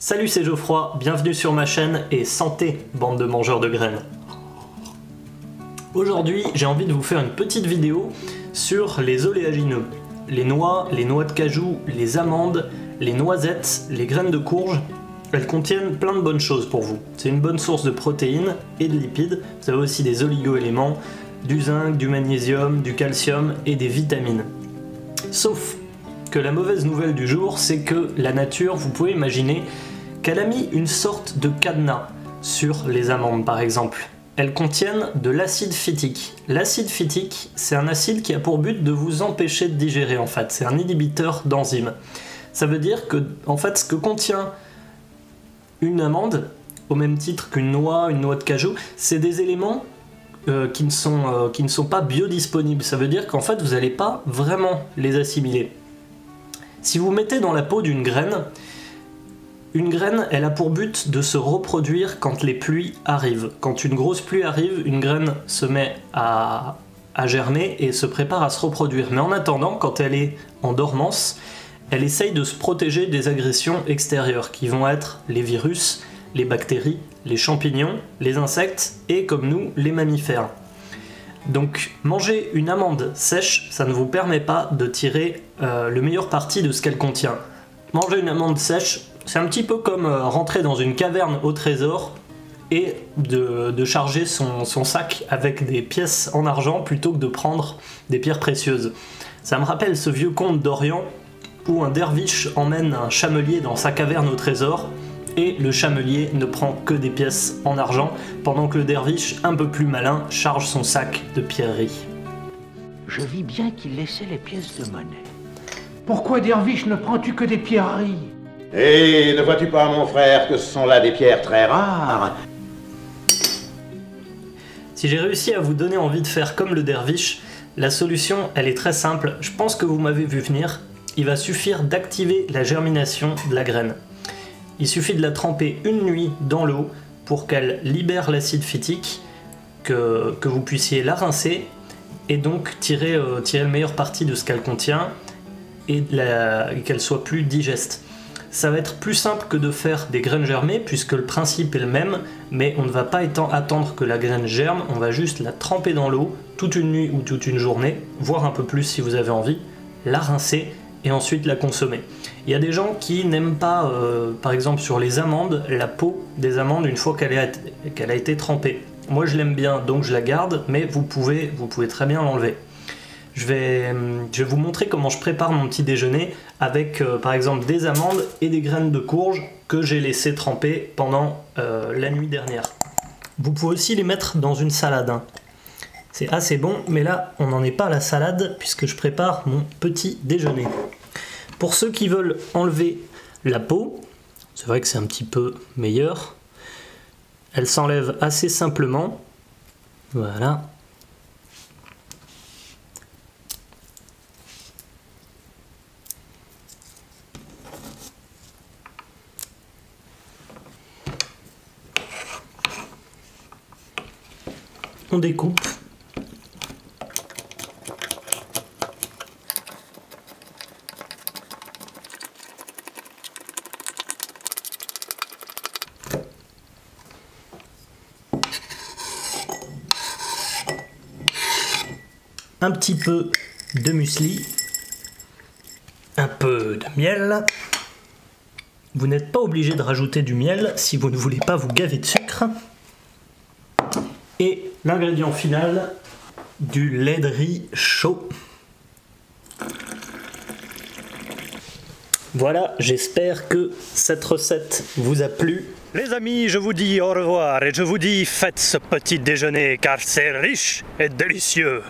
Salut, c'est Geoffroy, bienvenue sur ma chaîne et santé, bande de mangeurs de graines. Aujourd'hui, j'ai envie de vous faire une petite vidéo sur les oléagineux. Les noix, les noix de cajou, les amandes, les noisettes, les graines de courge, elles contiennent plein de bonnes choses pour vous. C'est une bonne source de protéines et de lipides. Vous avez aussi des oligo-éléments, du zinc, du magnésium, du calcium et des vitamines. Sauf que la mauvaise nouvelle du jour, c'est que la nature, vous pouvez imaginer qu'elle a mis une sorte de cadenas sur les amandes par exemple. Elles contiennent de l'acide phytique. L'acide phytique, c'est un acide qui a pour but de vous empêcher de digérer en fait. C'est un inhibiteur d'enzymes. Ça veut dire que en fait ce que contient une amande, au même titre qu'une noix, une noix de cajou, c'est des éléments euh, qui, ne sont, euh, qui ne sont pas biodisponibles. Ça veut dire qu'en fait vous n'allez pas vraiment les assimiler. Si vous mettez dans la peau d'une graine, une graine, elle a pour but de se reproduire quand les pluies arrivent. Quand une grosse pluie arrive, une graine se met à, germer et se prépare à se reproduire. Mais en attendant, quand elle est en dormance, elle essaye de se protéger des agressions extérieures, qui vont être les virus, les bactéries, les champignons, les insectes et, comme nous, les mammifères. Donc manger une amande sèche, ça ne vous permet pas de tirer euh, le meilleur parti de ce qu'elle contient. Manger une amande sèche, c'est un petit peu comme euh, rentrer dans une caverne au trésor et de, charger son, sac avec des pièces en argent plutôt que de prendre des pierres précieuses. Ça me rappelle ce vieux conte d'Orient où un derviche emmène un chamelier dans sa caverne au trésor et le chamelier ne prend que des pièces en argent pendant que le derviche, un peu plus malin, charge son sac de pierreries. Je vis bien qu'il laissait les pièces de monnaie. Pourquoi, derviche, ne prends-tu que des pierreries? Et ne vois-tu pas, mon frère, que ce sont là des pierres très rares? Si j'ai réussi à vous donner envie de faire comme le derviche, la solution, elle est très simple. Je pense que vous m'avez vu venir. Il va suffire d'activer la germination de la graine. Il suffit de la tremper une nuit dans l'eau pour qu'elle libère l'acide phytique, que, vous puissiez la rincer et donc tirer, euh, tirer le meilleur parti de ce qu'elle contient et, qu'elle soit plus digeste. Ça va être plus simple que de faire des graines germées puisque le principe est le même, mais on ne va pas attendre que la graine germe, on va juste la tremper dans l'eau toute une nuit ou toute une journée, voire un peu plus si vous avez envie, la rincer et ensuite la consommer. Il y a des gens qui n'aiment pas, euh, par exemple sur les amandes, la peau des amandes une fois qu'elle a, été trempée. Moi je l'aime bien, donc je la garde, mais vous pouvez, vous pouvez très bien l'enlever. Je vais, je vais vous montrer comment je prépare mon petit déjeuner avec euh, par exemple des amandes et des graines de courge que j'ai laissé tremper pendant euh, la nuit dernière. Vous pouvez aussi les mettre dans une salade. C'est assez bon, mais là on n'en est pas à la salade puisque je prépare mon petit déjeuner. Pour ceux qui veulent enlever la peau, c'est vrai que c'est un petit peu meilleur. Elle s'enlève assez simplement. Voilà. on découpe. Un petit peu de muesli, un peu de miel. Vous n'êtes pas obligé de rajouter du miel si vous ne voulez pas vous gaver de sucre. Et l'ingrédient final du lait de riz chaud. Voilà, j'espère que cette recette vous a plu. Les amis, je vous dis au revoir et je vous dis faites ce petit déjeuner car c'est riche et délicieux.